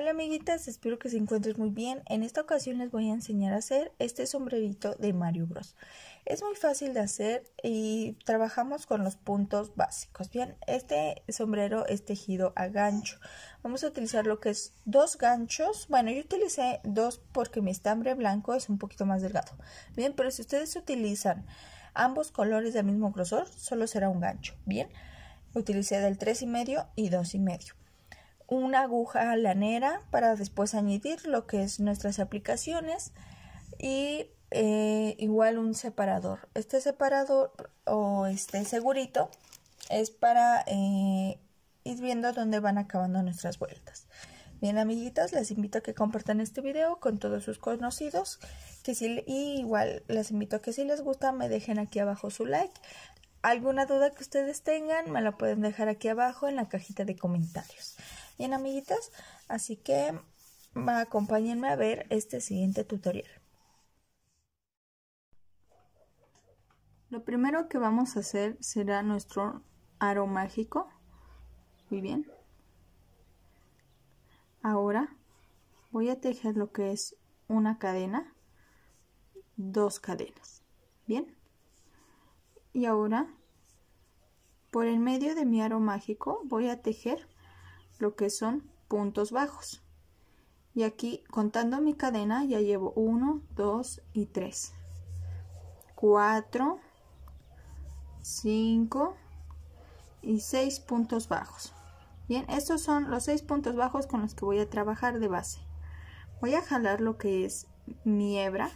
Hola amiguitas, espero que se encuentren muy bien. En esta ocasión les voy a enseñar a hacer este sombrerito de Mario Bros. Es muy fácil de hacer y trabajamos con los puntos básicos. Bien, este sombrero es tejido a gancho. Vamos a utilizar lo que es dos ganchos. Bueno, yo utilicé dos porque mi estambre blanco es un poquito más delgado. Bien, pero si ustedes utilizan ambos colores del mismo grosor, solo será un gancho. Bien, utilicé del tres y medio y dos y medio una aguja lanera para después añadir lo que es nuestras aplicaciones y eh, igual un separador. Este separador o este segurito es para eh, ir viendo dónde van acabando nuestras vueltas. Bien amiguitas, les invito a que compartan este video con todos sus conocidos que si, y igual les invito a que si les gusta me dejen aquí abajo su like. Alguna duda que ustedes tengan me la pueden dejar aquí abajo en la cajita de comentarios. Bien, amiguitas, así que acompáñenme a ver este siguiente tutorial. Lo primero que vamos a hacer será nuestro aro mágico. Muy bien. Ahora voy a tejer lo que es una cadena, dos cadenas. Bien. Y ahora, por el medio de mi aro mágico, voy a tejer lo que son puntos bajos. Y aquí contando mi cadena ya llevo 1, 2 y 3. 4, 5 y 6 puntos bajos. Bien, estos son los 6 puntos bajos con los que voy a trabajar de base. Voy a jalar lo que es mi hebra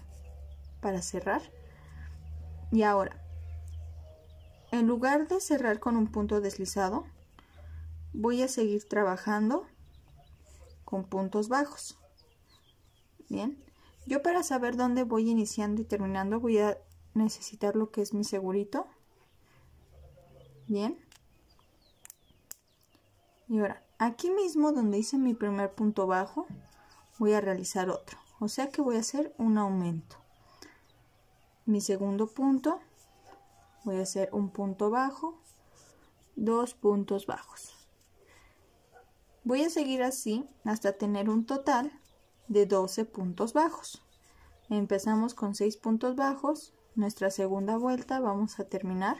para cerrar. Y ahora, en lugar de cerrar con un punto deslizado, voy a seguir trabajando con puntos bajos. Bien, yo para saber dónde voy iniciando y terminando voy a necesitar lo que es mi segurito. Bien. Y ahora, aquí mismo donde hice mi primer punto bajo, voy a realizar otro. O sea que voy a hacer un aumento. Mi segundo punto, voy a hacer un punto bajo, dos puntos bajos. Voy a seguir así hasta tener un total de 12 puntos bajos. Empezamos con 6 puntos bajos. Nuestra segunda vuelta vamos a terminar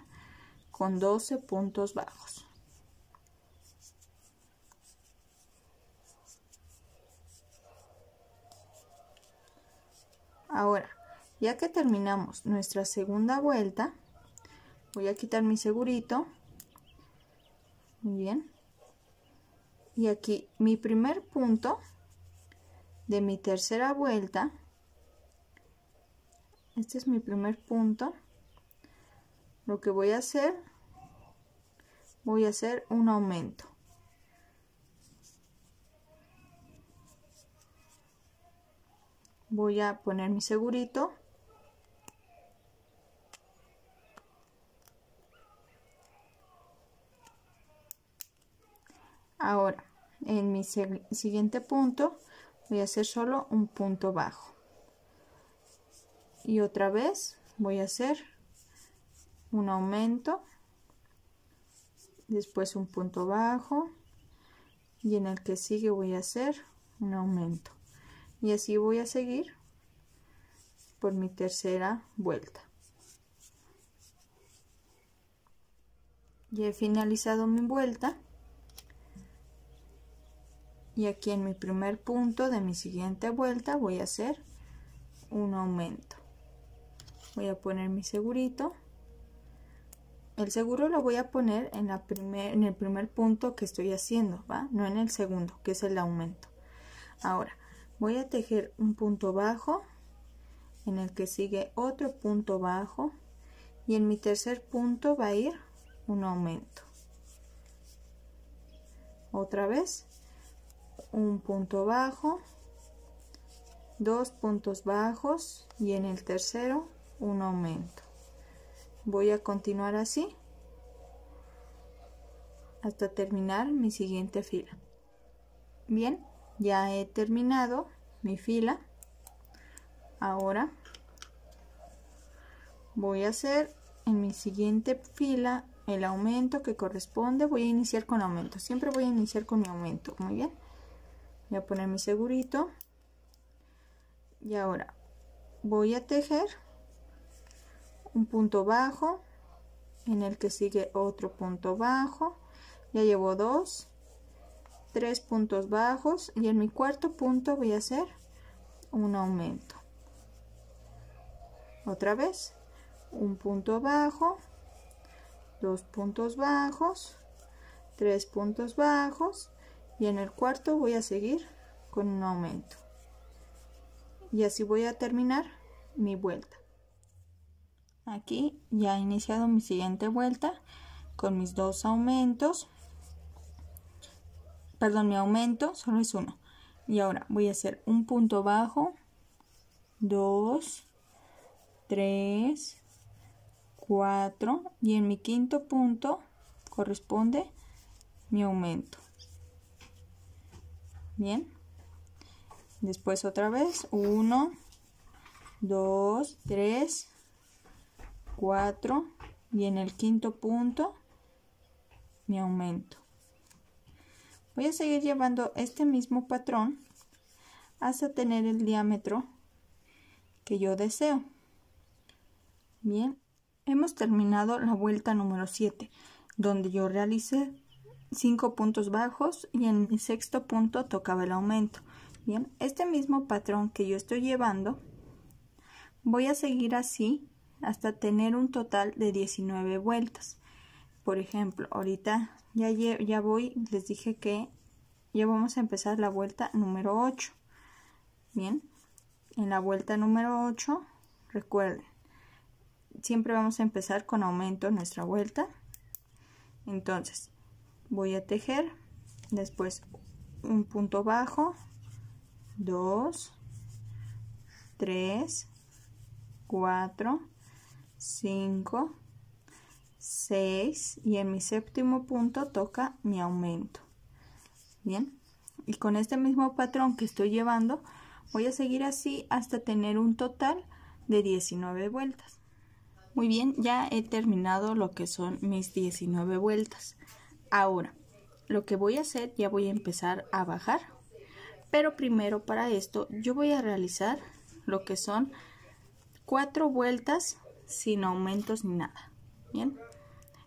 con 12 puntos bajos. Ahora, ya que terminamos nuestra segunda vuelta, voy a quitar mi segurito. Muy bien y aquí mi primer punto de mi tercera vuelta. Este es mi primer punto. Lo que voy a hacer voy a hacer un aumento. Voy a poner mi segurito Ahora, en mi siguiente punto voy a hacer solo un punto bajo. Y otra vez voy a hacer un aumento, después un punto bajo y en el que sigue voy a hacer un aumento. Y así voy a seguir por mi tercera vuelta. Ya he finalizado mi vuelta y aquí en mi primer punto de mi siguiente vuelta voy a hacer un aumento. Voy a poner mi segurito. El seguro lo voy a poner en, la primer, en el primer punto que estoy haciendo no en el segundo que es el aumento. Ahora voy a tejer un punto bajo en el que sigue otro punto bajo y en mi tercer punto va a ir un aumento. Otra vez un punto bajo, dos puntos bajos y en el tercero un aumento. Voy a continuar así hasta terminar mi siguiente fila. Bien, ya he terminado mi fila. Ahora voy a hacer en mi siguiente fila el aumento que corresponde. Voy a iniciar con aumento. Siempre voy a iniciar con mi aumento. Muy bien voy a poner mi segurito. Y ahora voy a tejer un punto bajo en el que sigue otro punto bajo. Ya llevo dos tres puntos bajos y en mi cuarto punto voy a hacer un aumento. Otra vez un punto bajo dos puntos bajos tres puntos bajos y en el cuarto voy a seguir con un aumento. Y así voy a terminar mi vuelta. Aquí ya he iniciado mi siguiente vuelta con mis dos aumentos. Perdón mi aumento solo es uno. Y ahora voy a hacer un punto bajo 2 3 4 y en mi quinto punto corresponde mi aumento bien. Después otra vez. 1 2 3 4 y en el quinto punto mi aumento. Voy a seguir llevando este mismo patrón hasta tener el diámetro que yo deseo. Bien. Hemos terminado la vuelta número 7 donde yo realicé 5 puntos bajos y en mi sexto punto tocaba el aumento. Bien este mismo patrón que yo estoy llevando voy a seguir así hasta tener un total de 19 vueltas. Por ejemplo ahorita ya, ya voy les dije que ya vamos a empezar la vuelta número 8 bien en la vuelta número 8 recuerden siempre vamos a empezar con aumento en nuestra vuelta. Entonces voy a tejer después un punto bajo 2 3 4 5 6 y en mi séptimo punto toca mi aumento. Bien y con este mismo patrón que estoy llevando voy a seguir así hasta tener un total de 19 vueltas. Muy bien ya he terminado lo que son mis 19 vueltas ahora lo que voy a hacer ya voy a empezar a bajar pero primero para esto yo voy a realizar lo que son cuatro vueltas sin aumentos ni nada bien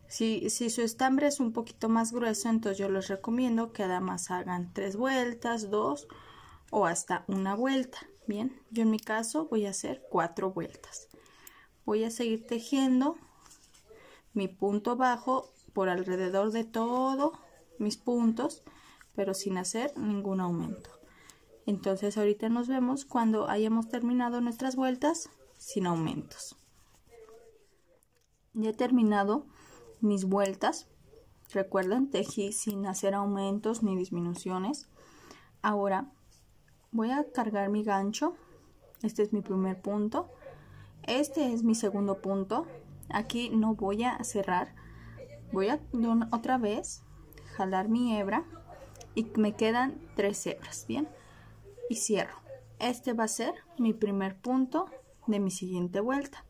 si, su estambre es un poquito más grueso, entonces yo les recomiendo que además hagan tres vueltas, dos o hasta una vuelta. Bien, yo en mi caso voy a hacer cuatro vueltas. Voy a seguir tejiendo mi punto bajo por alrededor de todos mis puntos, pero sin hacer ningún aumento. Entonces ahorita nos vemos cuando hayamos terminado nuestras vueltas sin aumentos. Ya he terminado mis vueltas. Recuerden, tejí sin hacer aumentos ni disminuciones. Ahora voy a cargar mi gancho. Este es mi primer punto. Este es mi segundo punto. Aquí no voy a cerrar. Voy a otra vez jalar mi hebra y me quedan tres hebras, ¿bien? Y cierro. Este va a ser mi primer punto de mi siguiente vuelta.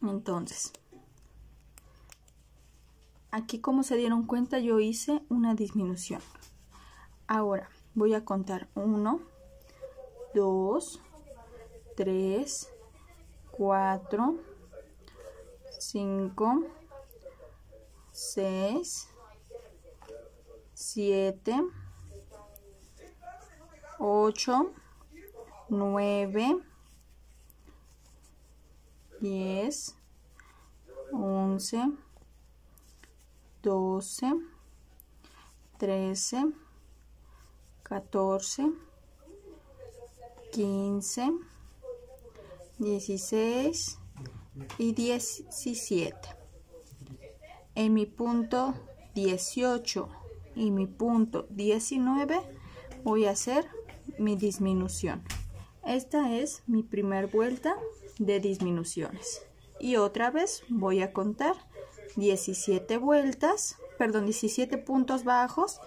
Entonces, Aquí como se dieron cuenta yo hice una disminución. Ahora voy a contar 1, 2, 3, 4, 5, 6, 7, 8, 9, 10, 11, 12, 13, 14, 15, 16 y 17. En mi punto 18 y mi punto 19 voy a hacer mi disminución. Esta es mi primer vuelta de disminuciones. Y otra vez voy a contar 17 vueltas, perdón, 17 puntos bajos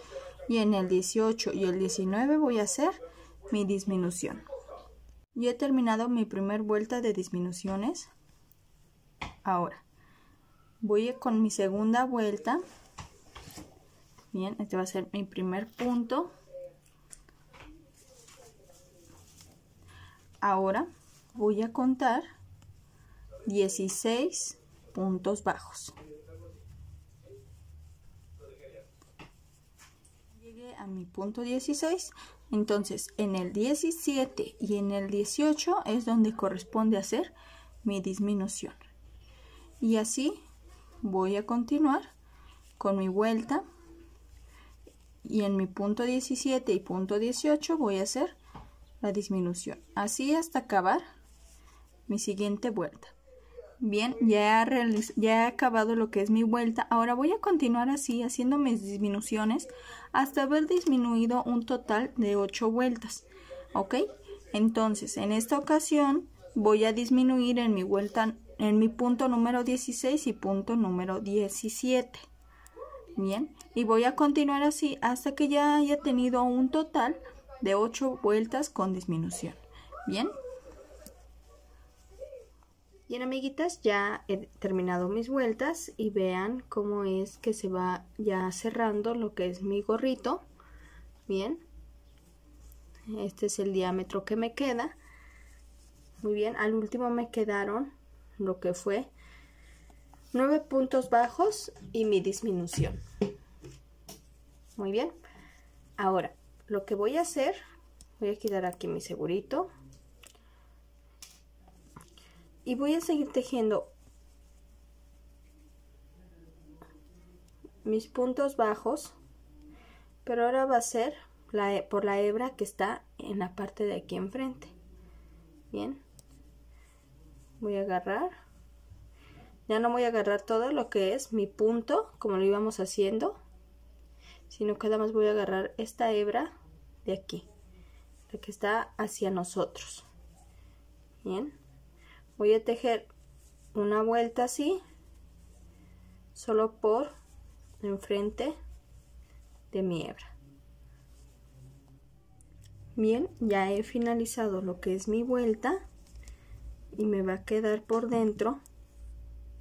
y en el 18 y el 19 voy a hacer mi disminución. Ya he terminado mi primer vuelta de disminuciones. Ahora, voy con mi segunda vuelta. Bien este va a ser mi primer punto. Ahora voy a contar 16 puntos bajos. Llegué a mi punto 16 entonces en el 17 y en el 18 es donde corresponde hacer mi disminución. Y así voy a continuar con mi vuelta y en mi punto 17 y punto 18 voy a hacer la disminución. Así hasta acabar mi siguiente vuelta. Bien, ya he, ya he acabado lo que es mi vuelta. Ahora voy a continuar así, haciendo mis disminuciones hasta haber disminuido un total de 8 vueltas. ¿Ok? Entonces, en esta ocasión voy a disminuir en mi vuelta, en mi punto número 16 y punto número 17. Bien, y voy a continuar así hasta que ya haya tenido un total de 8 vueltas con disminución. Bien. Bien amiguitas, ya he terminado mis vueltas y vean cómo es que se va ya cerrando lo que es mi gorrito. Bien. Este es el diámetro que me queda. Muy bien, al último me quedaron lo que fue 9 puntos bajos y mi disminución. Muy bien. Ahora, lo que voy a hacer, voy a quitar aquí mi segurito y voy a seguir tejiendo mis puntos bajos pero ahora va a ser la, por la hebra que está en la parte de aquí enfrente bien voy a agarrar. Ya no voy a agarrar todo lo que es mi punto como lo íbamos haciendo sino que además voy a agarrar esta hebra de aquí la que está hacia nosotros. Bien. Voy a tejer una vuelta así solo por enfrente de mi hebra. Bien ya he finalizado lo que es mi vuelta y me va a quedar por dentro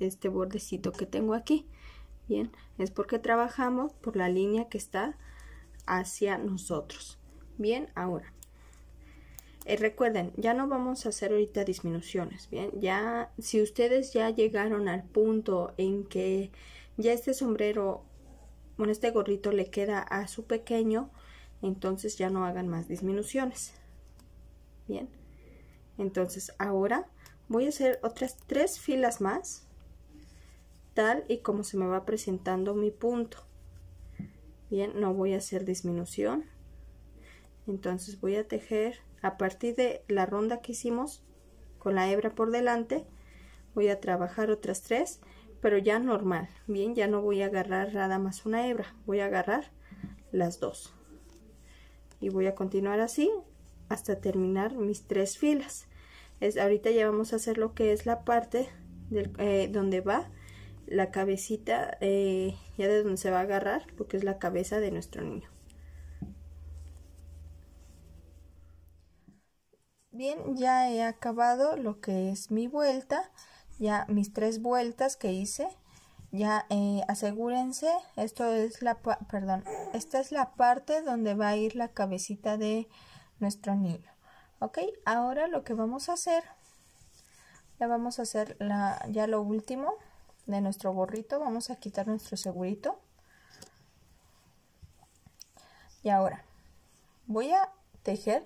este bordecito que tengo aquí bien es porque trabajamos por la línea que está hacia nosotros bien ahora eh, recuerden, ya no vamos a hacer ahorita disminuciones, ¿bien? Ya, si ustedes ya llegaron al punto en que ya este sombrero, bueno, este gorrito le queda a su pequeño, entonces ya no hagan más disminuciones, ¿bien? Entonces, ahora voy a hacer otras tres filas más, tal y como se me va presentando mi punto. Bien, no voy a hacer disminución. Entonces voy a tejer a partir de la ronda que hicimos con la hebra por delante voy a trabajar otras tres pero ya normal bien ya no voy a agarrar nada más una hebra voy a agarrar las dos y voy a continuar así hasta terminar mis tres filas es ahorita ya vamos a hacer lo que es la parte del, eh, donde va la cabecita eh, ya de donde se va a agarrar lo que es la cabeza de nuestro niño Bien, ya he acabado lo que es mi vuelta, ya mis tres vueltas que hice. Ya eh, asegúrense, esto es la, perdón, esta es la parte donde va a ir la cabecita de nuestro niño. Ok, ahora lo que vamos a hacer, ya vamos a hacer la, ya lo último de nuestro gorrito, vamos a quitar nuestro segurito. Y ahora voy a tejer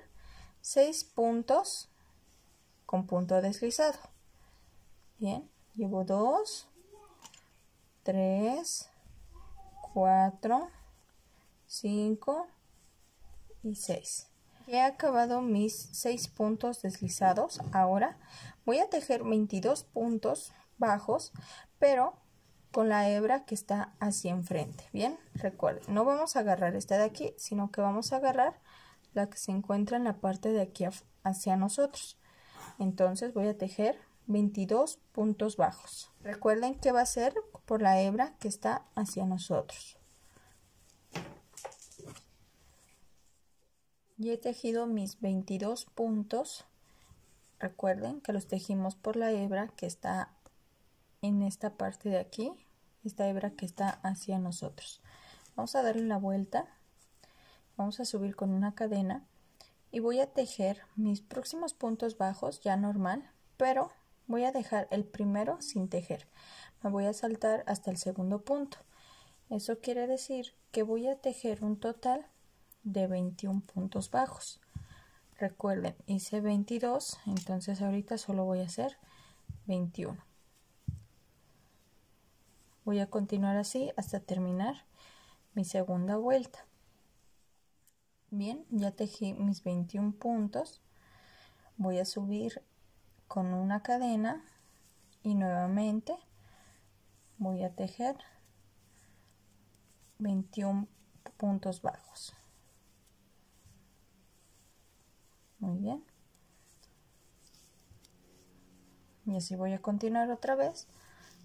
6 puntos con punto deslizado. Bien, llevo 2, 3, 4, 5 y 6. He acabado mis 6 puntos deslizados. Ahora voy a tejer 22 puntos bajos, pero con la hebra que está hacia enfrente. Bien, recuerden, no vamos a agarrar esta de aquí, sino que vamos a agarrar la que se encuentra en la parte de aquí hacia nosotros. Entonces voy a tejer 22 puntos bajos. Recuerden que va a ser por la hebra que está hacia nosotros. Ya he tejido mis 22 puntos. Recuerden que los tejimos por la hebra que está en esta parte de aquí, esta hebra que está hacia nosotros. Vamos a darle la vuelta vamos a subir con una cadena y voy a tejer mis próximos puntos bajos ya normal, pero voy a dejar el primero sin tejer. Me voy a saltar hasta el segundo punto. Eso quiere decir que voy a tejer un total de 21 puntos bajos. Recuerden, hice 22, entonces ahorita solo voy a hacer 21. Voy a continuar así hasta terminar mi segunda vuelta. Bien, ya tejí mis 21 puntos. Voy a subir con una cadena y nuevamente voy a tejer 21 puntos bajos. Muy bien. Y así voy a continuar otra vez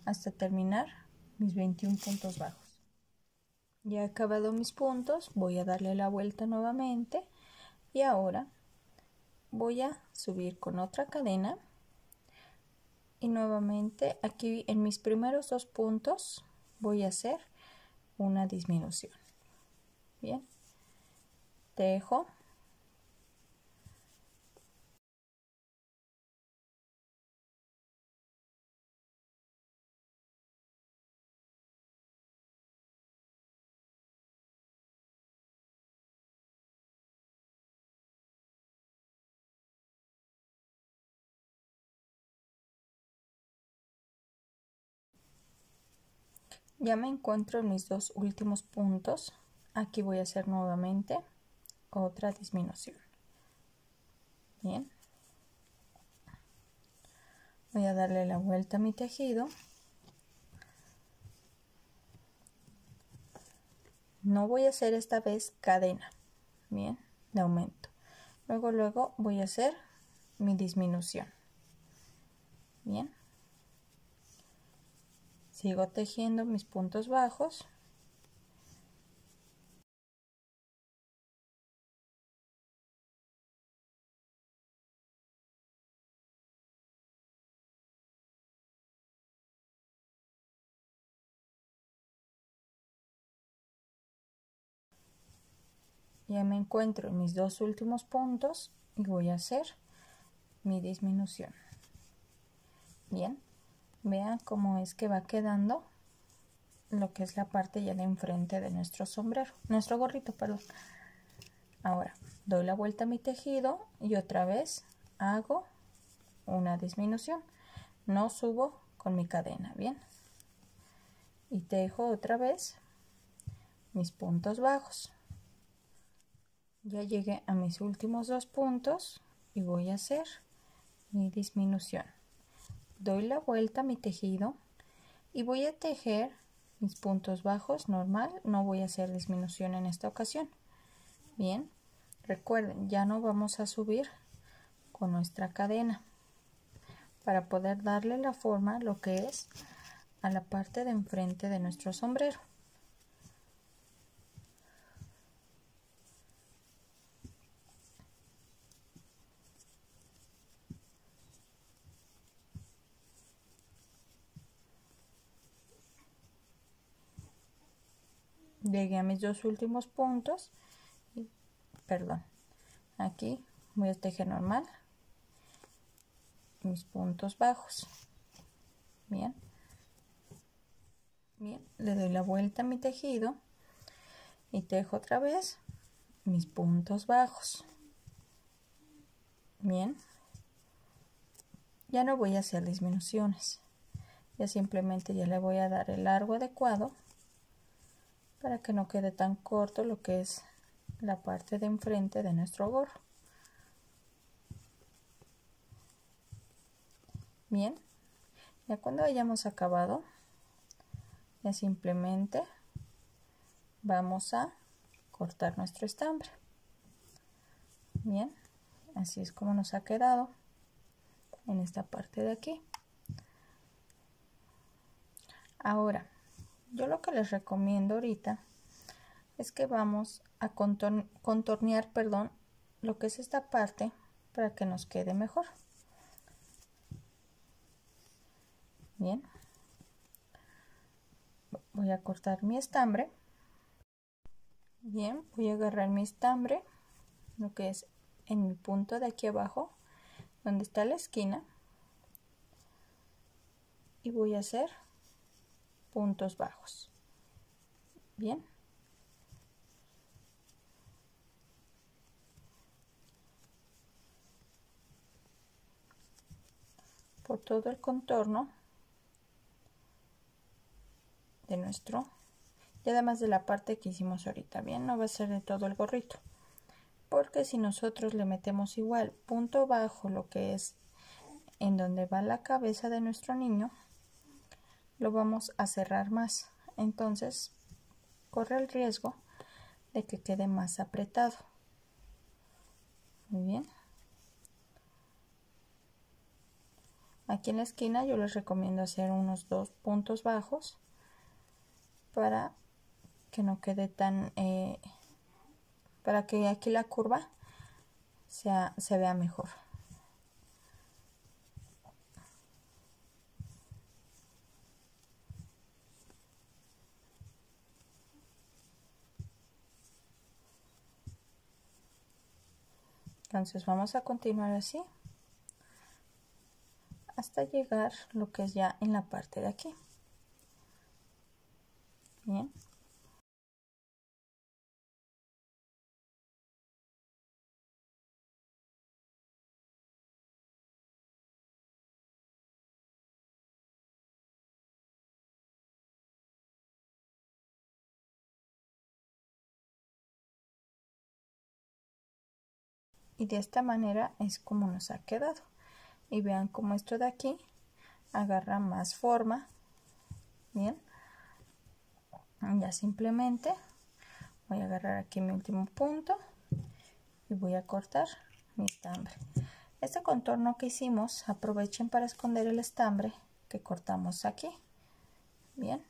hasta terminar mis 21 puntos bajos. Ya he acabado mis puntos, voy a darle la vuelta nuevamente y ahora voy a subir con otra cadena y nuevamente aquí en mis primeros dos puntos voy a hacer una disminución. Bien, tejo Ya me encuentro en mis dos últimos puntos. Aquí voy a hacer nuevamente otra disminución. Bien. Voy a darle la vuelta a mi tejido. No voy a hacer esta vez cadena. Bien, de aumento. Luego, luego voy a hacer mi disminución. Bien. Sigo tejiendo mis puntos bajos. Ya me encuentro en mis dos últimos puntos y voy a hacer mi disminución. Bien, vean cómo es que va quedando lo que es la parte ya de enfrente de nuestro sombrero, nuestro gorrito, perdón. Ahora, doy la vuelta a mi tejido y otra vez hago una disminución. No subo con mi cadena, ¿bien? Y tejo otra vez mis puntos bajos. Ya llegué a mis últimos dos puntos y voy a hacer mi disminución doy la vuelta a mi tejido y voy a tejer mis puntos bajos normal, no voy a hacer disminución en esta ocasión. Bien, recuerden, ya no vamos a subir con nuestra cadena para poder darle la forma lo que es a la parte de enfrente de nuestro sombrero. Llegué a mis dos últimos puntos y, perdón aquí voy a tejer normal mis puntos bajos. Bien. Bien le doy la vuelta a mi tejido y tejo otra vez mis puntos bajos. Bien. Ya no voy a hacer disminuciones. Ya simplemente ya le voy a dar el largo adecuado para que no quede tan corto lo que es la parte de enfrente de nuestro gorro. Bien, ya cuando hayamos acabado, ya simplemente vamos a cortar nuestro estambre. Bien, así es como nos ha quedado en esta parte de aquí. Ahora, yo lo que les recomiendo ahorita es que vamos a contornear, perdón, lo que es esta parte para que nos quede mejor. Bien. Voy a cortar mi estambre. Bien, voy a agarrar mi estambre, lo que es en mi punto de aquí abajo donde está la esquina y voy a hacer puntos bajos. Bien. Por todo el contorno de nuestro y además de la parte que hicimos ahorita bien no va a ser de todo el gorrito porque si nosotros le metemos igual punto bajo lo que es en donde va la cabeza de nuestro niño lo vamos a cerrar más. Entonces corre el riesgo de que quede más apretado. Muy bien. Aquí en la esquina yo les recomiendo hacer unos dos puntos bajos para que no quede tan eh, para que aquí la curva sea, se vea mejor entonces vamos a continuar así hasta llegar lo que es ya en la parte de aquí. Bien y de esta manera es como nos ha quedado. Y vean cómo esto de aquí agarra más forma bien ya simplemente voy a agarrar aquí mi último punto y voy a cortar mi estambre. Este contorno que hicimos aprovechen para esconder el estambre que cortamos aquí bien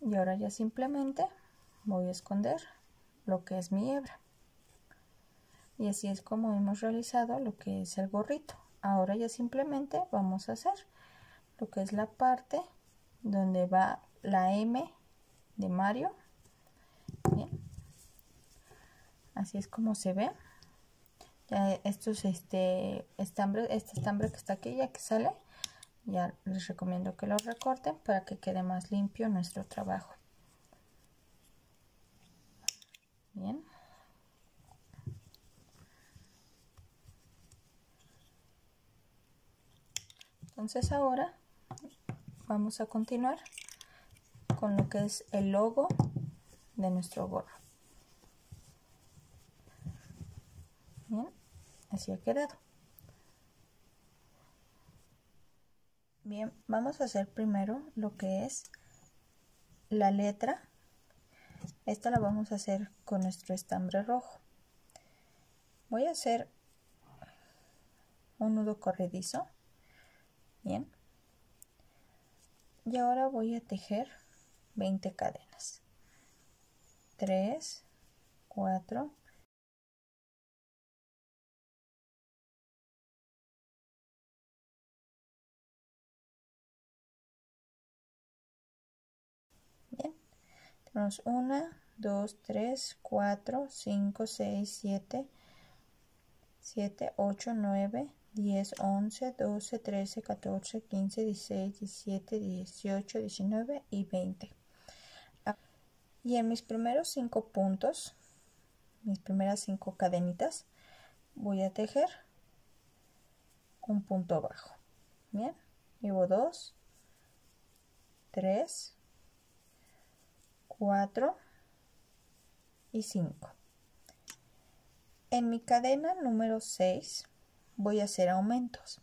y ahora ya simplemente voy a esconder lo que es mi hebra y así es como hemos realizado lo que es el gorrito. Ahora ya simplemente vamos a hacer lo que es la parte donde va la M de Mario. Bien. así es como se ve. Ya estos este estambre este estambre que está aquí ya que sale ya les recomiendo que lo recorten para que quede más limpio nuestro trabajo. Bien entonces ahora vamos a continuar con lo que es el logo de nuestro gorro. Bien así ha quedado. Bien vamos a hacer primero lo que es la letra. Esta la vamos a hacer con nuestro estambre rojo. Voy a hacer un nudo corredizo Bien. Y ahora voy a tejer 20 cadenas. 3, 4, Bien, tenemos 1, 2, 3, 4, 5, 6, 7, 7, 8, 9, 10, 11, 12, 13, 14, 15, 16, 17, 18, 19 y 20. Y en mis primeros 5 puntos, mis primeras 5 cadenitas, voy a tejer un punto bajo. Bien, llevo 2, 3, 4 y 5. En mi cadena número 6 voy a hacer aumentos.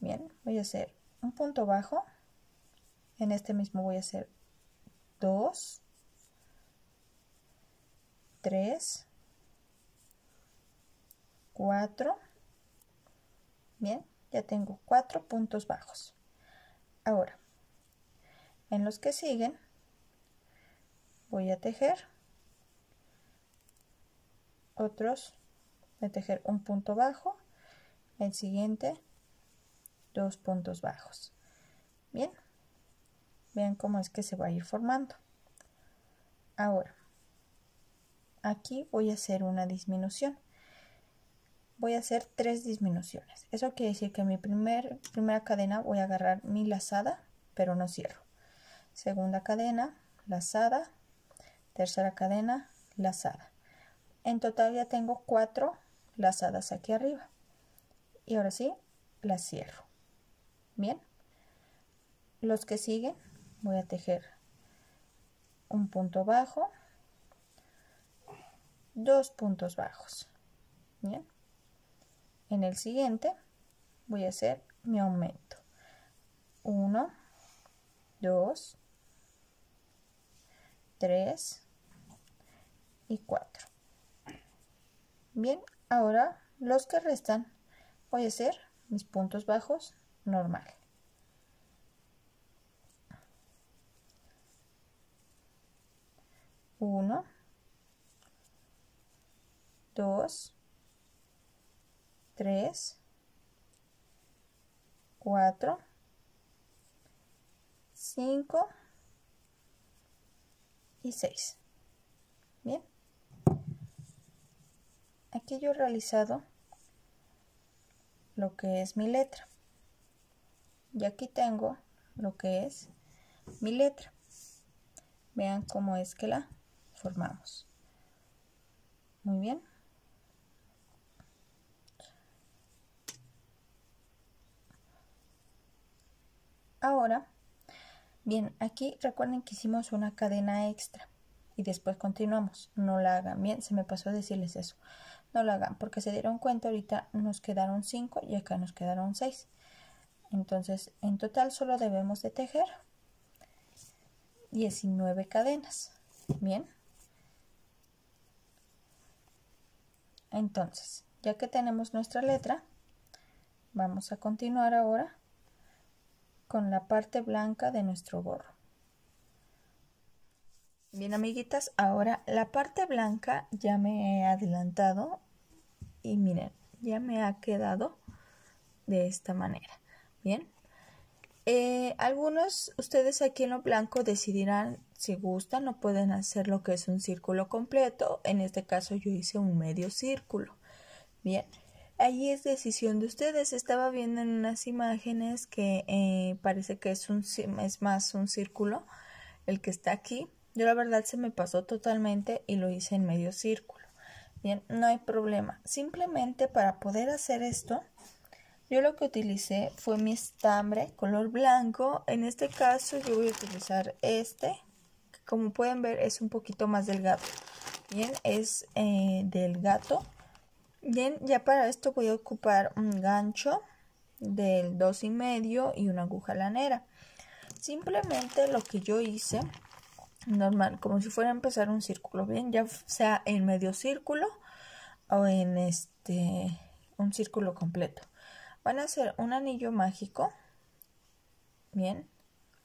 Bien, voy a hacer un punto bajo. En este mismo voy a hacer 2, 3, 4. Bien, ya tengo cuatro puntos bajos. Ahora, en los que siguen, voy a tejer otros de tejer un punto bajo, el siguiente dos puntos bajos. Bien, vean cómo es que se va a ir formando. Ahora, aquí voy a hacer una disminución. Voy a hacer tres disminuciones. Eso quiere decir que en mi primer, primera cadena voy a agarrar mi lazada, pero no cierro. Segunda cadena, lazada. Tercera cadena, lazada. En total ya tengo cuatro lazadas aquí arriba. Y ahora sí, las cierro. Bien. Los que siguen voy a tejer un punto bajo, dos puntos bajos. Bien. En el siguiente voy a hacer mi aumento. 1, 2, 3 y 4. Bien, ahora los que restan voy a hacer mis puntos bajos normal. Uno, dos, tres, cuatro, cinco y seis. Bien. Aquí yo he realizado lo que es mi letra. Y aquí tengo lo que es mi letra. Vean cómo es que la formamos. Muy bien. Ahora, bien, aquí recuerden que hicimos una cadena extra y después continuamos. No la hagan bien, se me pasó decirles eso. No la hagan porque se dieron cuenta ahorita nos quedaron 5 y acá nos quedaron 6. Entonces, en total solo debemos de tejer 19 cadenas. Bien. Entonces, ya que tenemos nuestra letra, vamos a continuar ahora con la parte blanca de nuestro gorro. Bien amiguitas, ahora la parte blanca ya me he adelantado y miren, ya me ha quedado de esta manera. Bien, eh, algunos ustedes aquí en lo blanco decidirán si gustan o pueden hacer lo que es un círculo completo. En este caso yo hice un medio círculo. Bien, Ahí es decisión de ustedes. Estaba viendo en unas imágenes que eh, parece que es, un, es más un círculo el que está aquí. Yo la verdad se me pasó totalmente y lo hice en medio círculo. Bien, no hay problema. Simplemente para poder hacer esto, yo lo que utilicé fue mi estambre color blanco. En este caso yo voy a utilizar este, que como pueden ver es un poquito más delgado. Bien, es eh, del gato Bien, ya para esto voy a ocupar un gancho del dos y medio y una aguja lanera. Simplemente lo que yo hice, normal, como si fuera a empezar un círculo, bien, ya sea en medio círculo o en este un círculo completo. Van a hacer un anillo mágico, bien,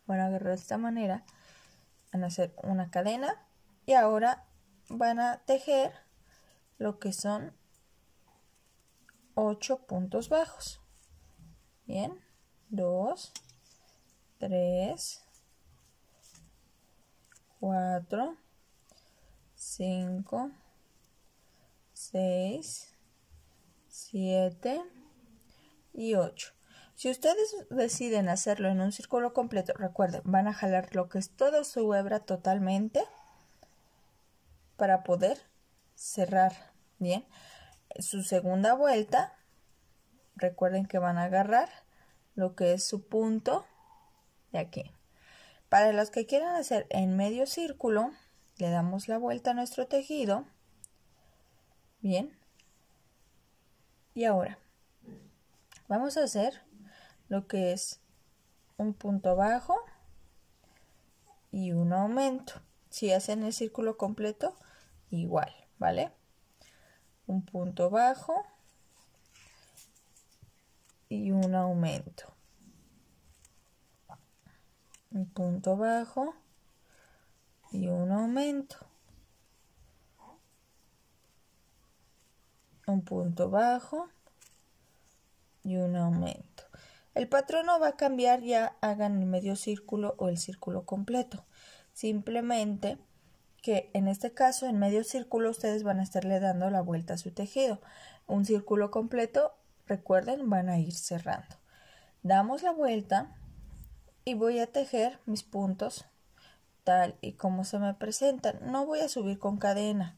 van a agarrar de esta manera, van a hacer una cadena y ahora van a tejer lo que son 8 puntos bajos. Bien, 2, 3, 4, 5, 6, 7 y 8. Si ustedes deciden hacerlo en un círculo completo, recuerden, van a jalar lo que es toda su hebra totalmente para poder cerrar. Bien, su segunda vuelta, recuerden que van a agarrar lo que es su punto de aquí. Para los que quieran hacer en medio círculo, le damos la vuelta a nuestro tejido. Bien. Y ahora, vamos a hacer lo que es un punto bajo y un aumento. Si hacen el círculo completo, igual, ¿vale? un punto bajo y un aumento. Un punto bajo y un aumento. Un punto bajo y un aumento. El patrón no va a cambiar, ya hagan el medio círculo o el círculo completo. Simplemente que en este caso en medio círculo ustedes van a estarle dando la vuelta a su tejido. Un círculo completo, recuerden, van a ir cerrando. Damos la vuelta y voy a tejer mis puntos tal y como se me presentan. No voy a subir con cadena.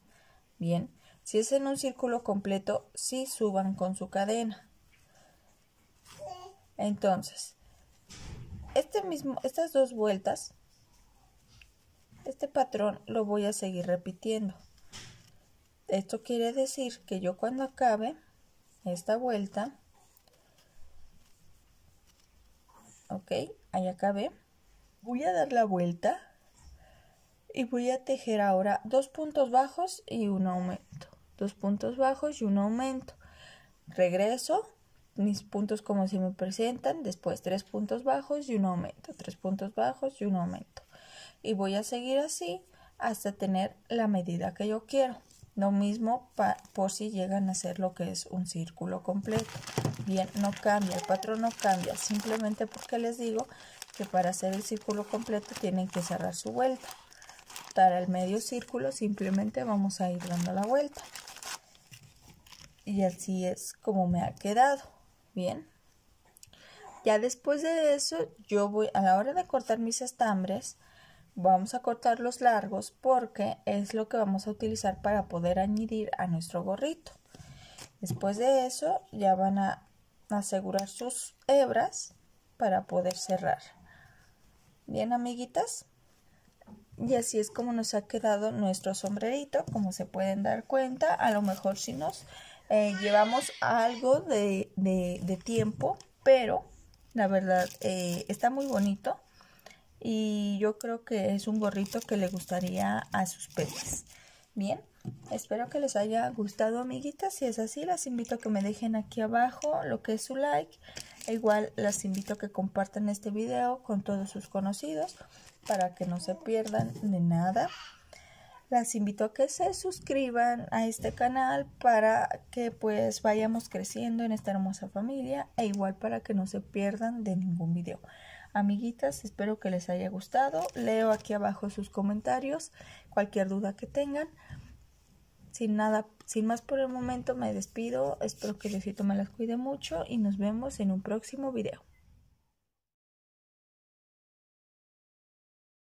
Bien, si es en un círculo completo, sí suban con su cadena. Entonces, este mismo, estas dos vueltas este patrón lo voy a seguir repitiendo. Esto quiere decir que yo cuando acabe esta vuelta, ok, ahí acabé, voy a dar la vuelta y voy a tejer ahora dos puntos bajos y un aumento. Dos puntos bajos y un aumento. Regreso mis puntos como se me presentan, después tres puntos bajos y un aumento, tres puntos bajos y un aumento y voy a seguir así hasta tener la medida que yo quiero. Lo mismo por si llegan a ser lo que es un círculo completo. Bien, no cambia, el patrón no cambia, simplemente porque les digo que para hacer el círculo completo tienen que cerrar su vuelta. Para el medio círculo simplemente vamos a ir dando la vuelta. Y así es como me ha quedado. Bien. Ya después de eso, yo voy a la hora de cortar mis estambres, Vamos a cortar los largos porque es lo que vamos a utilizar para poder añadir a nuestro gorrito. Después de eso ya van a asegurar sus hebras para poder cerrar. Bien amiguitas. Y así es como nos ha quedado nuestro sombrerito. Como se pueden dar cuenta, a lo mejor si nos eh, llevamos algo de, tiempo, pero la verdad eh, está muy bonito y yo creo que es un gorrito que le gustaría a sus peces. Bien, espero que les haya gustado amiguitas, si es así las invito a que me dejen aquí abajo lo que es su like, e igual las invito a que compartan este video con todos sus conocidos para que no se pierdan de nada. Las invito a que se suscriban a este canal para que pues vayamos creciendo en esta hermosa familia e igual para que no se pierdan de ningún video. Amiguitas, espero que les haya gustado. Leo aquí abajo sus comentarios, cualquier duda que tengan. Sin nada, sin más por el momento me despido. Espero que Diosito me las cuide mucho y nos vemos en un próximo video.